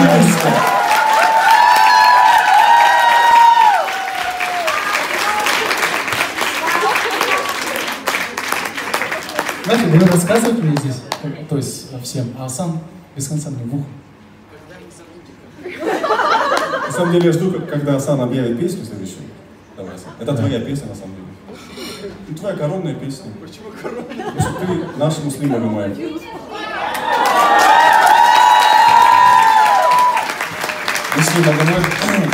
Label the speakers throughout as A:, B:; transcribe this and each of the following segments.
A: Артемовска. Знаете, вы рассказываете мне здесь, то есть всем, а сам без конца мне в ухо.
B: На самом деле я жду, когда Асан объявит песню следующую. Давай, Асан. Это твоя песня, на самом деле. Твоя коронная песня. Почему коронная? Потому что ты наш муслим любимая.
A: Если Магомед,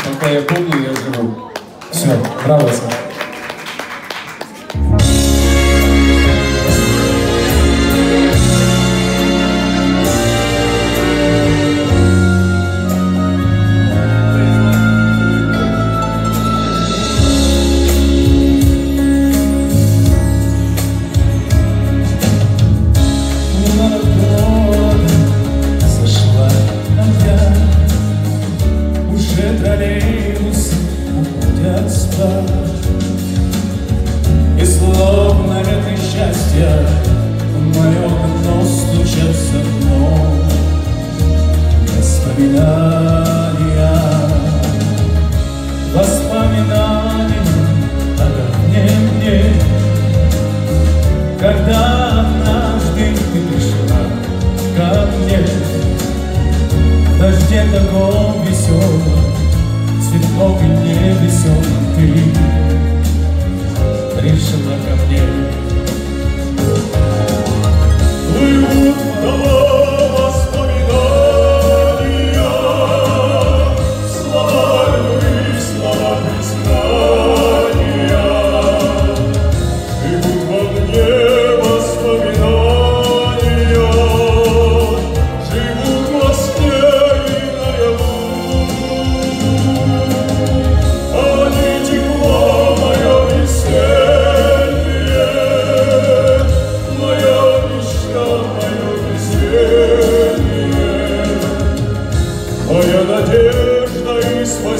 A: пока я помню, я живу. Все, браво, Сам. Счастье в мое окно стучатся вновь Воспоминания Воспоминания о давнем дне Когда однажды ты пришла ко мне в дожде таком веселом, цветном и невеселом ты пришла ко мне.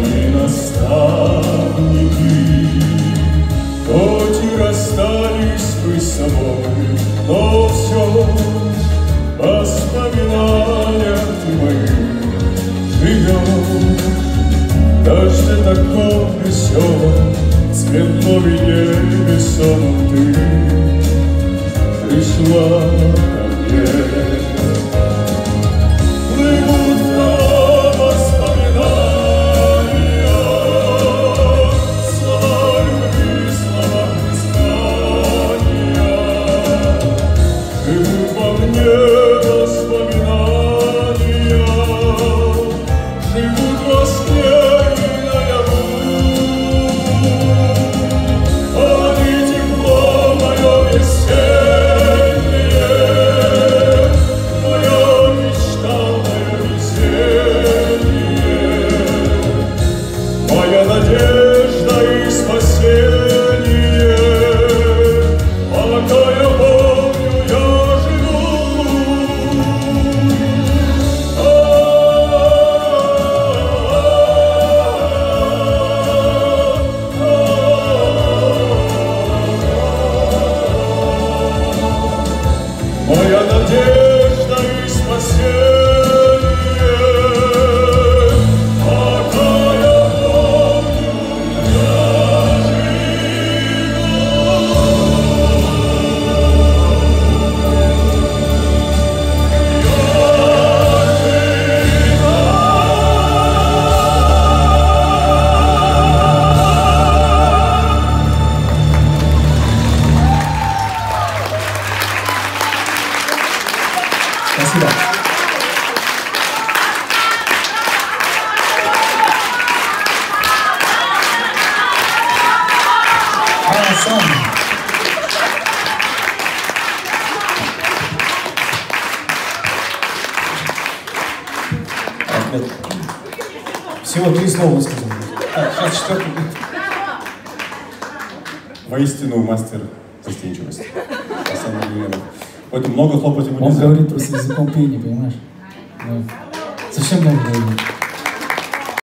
A: мои наставники. Хоть и расстались мы с собой, но все воспоминания ты мои живешь. Даже таком веселом, светлом и невесомом ты пришла надежда и спасение. Ребят. Всего три слова сказал. Так, сейчас четвертый.
B: Воистину мастер застенчивости. Абдулинов. Поэтому много хлопать ему
A: Он
B: нельзя.
A: говорит просто языком пения, понимаешь? Да. Совсем много говорит.